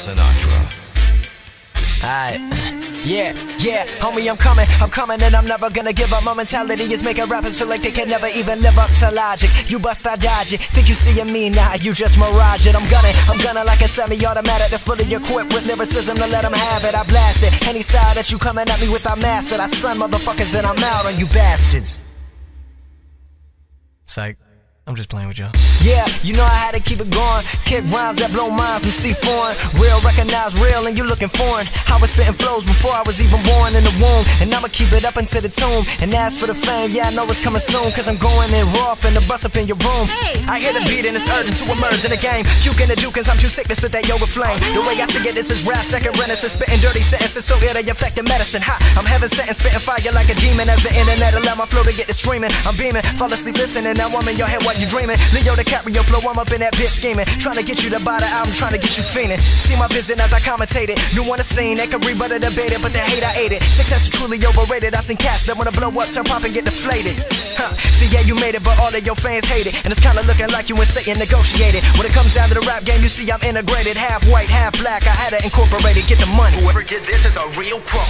Sinatra. Alright. Yeah, yeah, homie, I'm coming, I'm coming, and I'm never gonna give up. My mentality is making rappers feel like they can never even live up to logic. You bust, I dodge it. Think you see me now, you just mirage it. I'm gunning, I'm gunning like a semi automatic that's fully equipped with lyricism to let them have it. I blast it. Any style that you coming at me with, I master. I son motherfuckers, then I'm out on you bastards. Psych. I'm just playing with y'all. Yeah, you know I had to keep it going. Kick rhymes that blow minds from C foreign. Real, recognize real, and you looking foreign. I was spitting flows before I was even born in the womb. And I'ma keep it up into the tomb. And as for the fame, yeah, I know it's coming soon. Cause I'm going in raw finna bust up in your room. Hey. I hear the beat and it's urgent to emerge in the game. Puking the dukins, I'm too sick to spit that yoga flame. The way I see it, this is rap, second renaissance. Spitting dirty sentences so ill they affecting medicine. Ha, I'm heaven sent and spitting fire like a demon. As the internet allow my flow to get to screaming. I'm beaming, fall asleep listening. Now I'm in your head while you dreaming. Leo DiCaprio flow, I'm up in that bitch scheming. Trying to get you to buy the album, trying to get you fiending. See my vision as I commentate it. You wanna scene, they can rebut it, debate it, but the hate I ate it. Success is truly overrated. I seen cats that wanna blow up, turn pop and get deflated. Huh. See, yeah, you made it, but all of your fans hate it. And it's kinda looking like you and Satan negotiated. When it comes down the rap game, you see I'm integrated. Half white, half black. I had to incorporate it, get the money. Whoever did this is a real pro.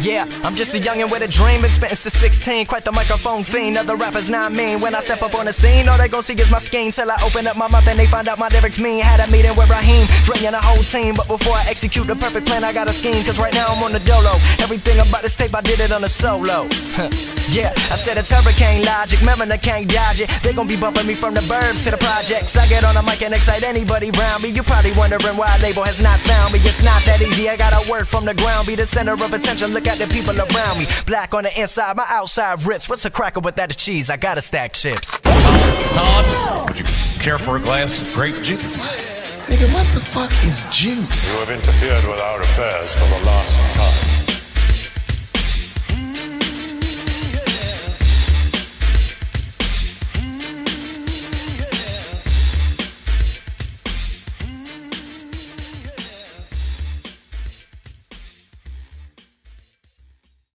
Yeah, I'm just a youngin' with a dream, been spittin' since 16. Quite the microphone fiend, other rappers not mean. When I step up on the scene, all they gon' see is my skin. Till I open up my mouth and they find out my lyrics mean. Had a meeting with Raheem, draining the whole team. But before I execute the perfect plan, I got a scheme. Cause right now I'm on the dolo. Everything about this tape, I did it on a solo. yeah, I said it's hurricane logic, Mariner can't dodge it. They gon' be bumping me from the burbs to the projects. I get on the mic and excite anybody round me. You probably wondering why a label has not found me. It's not that easy, I gotta work from the ground, be the center of attention. Look at the people around me. Black on the inside, my outside rips. What's a cracker with that cheese? I gotta stack chips. Todd, would you care for a glass of grape juice? Nigga, what the fuck is juice? You have interfered with our affairs